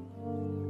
you